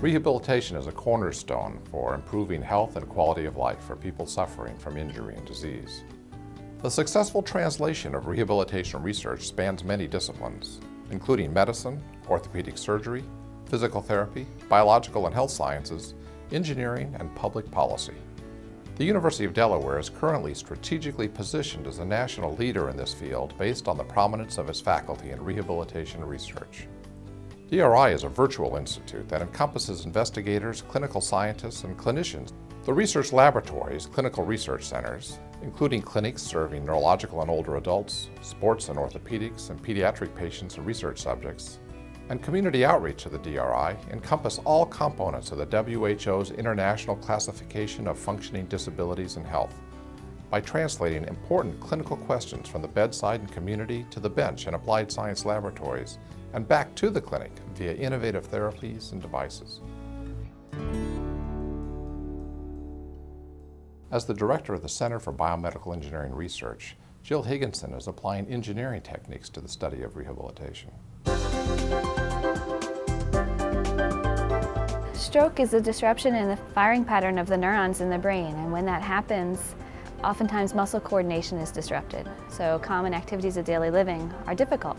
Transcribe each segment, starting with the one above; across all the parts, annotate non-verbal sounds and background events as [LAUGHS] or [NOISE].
Rehabilitation is a cornerstone for improving health and quality of life for people suffering from injury and disease. The successful translation of rehabilitation research spans many disciplines, including medicine, orthopedic surgery, physical therapy, biological and health sciences, engineering, and public policy. The University of Delaware is currently strategically positioned as a national leader in this field based on the prominence of its faculty in rehabilitation research. DRI is a virtual institute that encompasses investigators, clinical scientists, and clinicians. The research laboratories, clinical research centers, including clinics serving neurological and older adults, sports and orthopedics, and pediatric patients and research subjects, and community outreach to the DRI encompass all components of the WHO's International Classification of Functioning Disabilities and Health by translating important clinical questions from the bedside and community to the bench in applied science laboratories and back to the clinic via innovative therapies and devices. As the director of the Center for Biomedical Engineering Research, Jill Higginson is applying engineering techniques to the study of rehabilitation. Stroke is a disruption in the firing pattern of the neurons in the brain, and when that happens, oftentimes muscle coordination is disrupted. So common activities of daily living are difficult.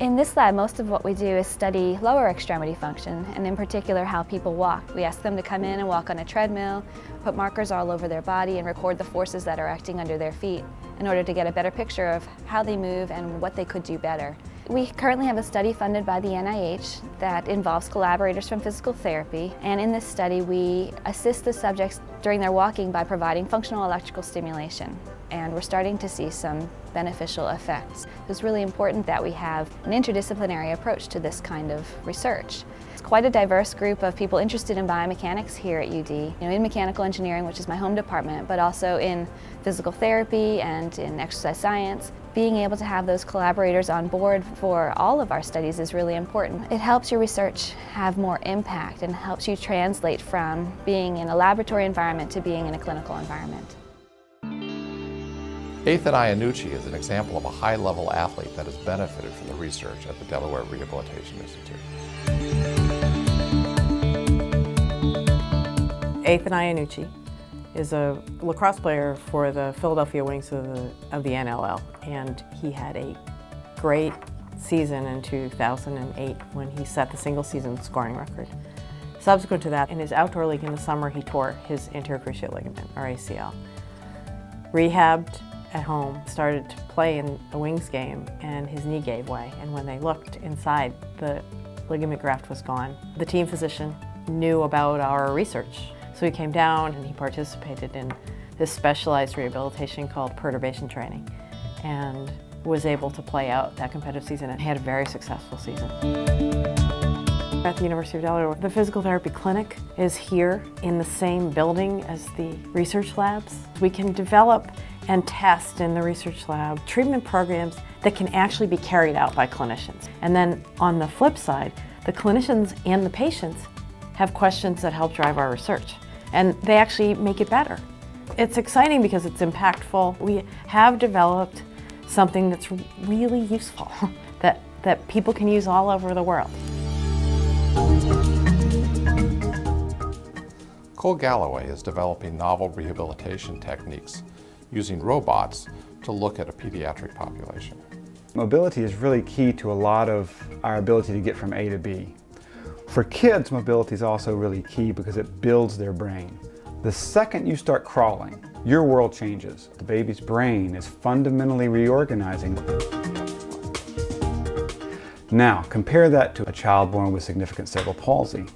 In this lab, most of what we do is study lower extremity function, and in particular how people walk. We ask them to come in and walk on a treadmill, put markers all over their body, and record the forces that are acting under their feet in order to get a better picture of how they move and what they could do better. We currently have a study funded by the NIH that involves collaborators from physical therapy, and in this study we assist the subjects during their walking by providing functional electrical stimulation and we're starting to see some beneficial effects. It's really important that we have an interdisciplinary approach to this kind of research. It's quite a diverse group of people interested in biomechanics here at UD, you know, in mechanical engineering, which is my home department, but also in physical therapy and in exercise science. Being able to have those collaborators on board for all of our studies is really important. It helps your research have more impact and helps you translate from being in a laboratory environment to being in a clinical environment. Athan Iannucci is an example of a high-level athlete that has benefited from the research at the Delaware Rehabilitation Institute. Athan Iannucci is a lacrosse player for the Philadelphia Wings of the, of the NLL, and he had a great season in 2008 when he set the single season scoring record. Subsequent to that, in his outdoor league in the summer, he tore his anterior cruciate ligament, or ACL. Rehabbed at home started to play in a Wings game and his knee gave way. And when they looked inside, the ligament graft was gone. The team physician knew about our research. So he came down and he participated in this specialized rehabilitation called perturbation training and was able to play out that competitive season and had a very successful season. At the University of Delaware, the physical therapy clinic is here in the same building as the research labs. We can develop and test in the research lab treatment programs that can actually be carried out by clinicians. And then on the flip side, the clinicians and the patients have questions that help drive our research. And they actually make it better. It's exciting because it's impactful. We have developed something that's really useful [LAUGHS] that, that people can use all over the world. Cole Galloway is developing novel rehabilitation techniques using robots to look at a pediatric population. Mobility is really key to a lot of our ability to get from A to B. For kids, mobility is also really key because it builds their brain. The second you start crawling, your world changes. The baby's brain is fundamentally reorganizing. Now, compare that to a child born with significant cerebral palsy.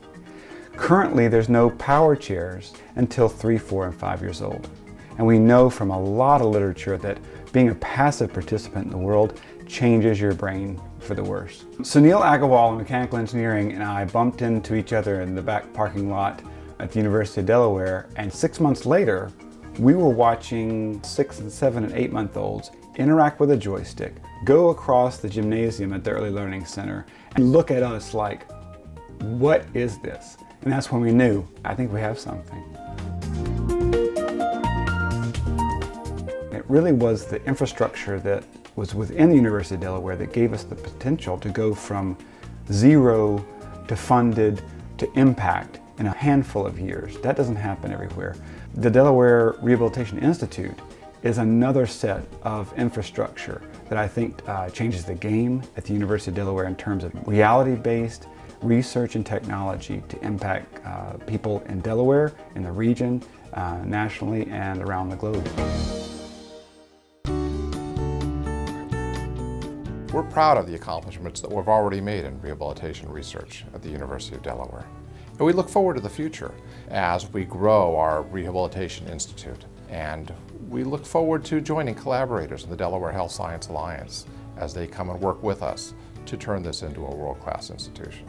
Currently, there's no power chairs until three, four, and five years old. And we know from a lot of literature that being a passive participant in the world changes your brain for the worse. Sunil Agrawal in mechanical engineering and I bumped into each other in the back parking lot at the University of Delaware and six months later we were watching six and seven and eight month olds interact with a joystick, go across the gymnasium at the Early Learning Center and look at us like, what is this? And that's when we knew, I think we have something. It really was the infrastructure that was within the University of Delaware that gave us the potential to go from zero to funded to impact in a handful of years. That doesn't happen everywhere. The Delaware Rehabilitation Institute is another set of infrastructure that I think uh, changes the game at the University of Delaware in terms of reality-based research and technology to impact uh, people in Delaware, in the region, uh, nationally, and around the globe. We're proud of the accomplishments that we've already made in rehabilitation research at the University of Delaware. And we look forward to the future as we grow our Rehabilitation Institute. And we look forward to joining collaborators in the Delaware Health Science Alliance as they come and work with us to turn this into a world-class institution.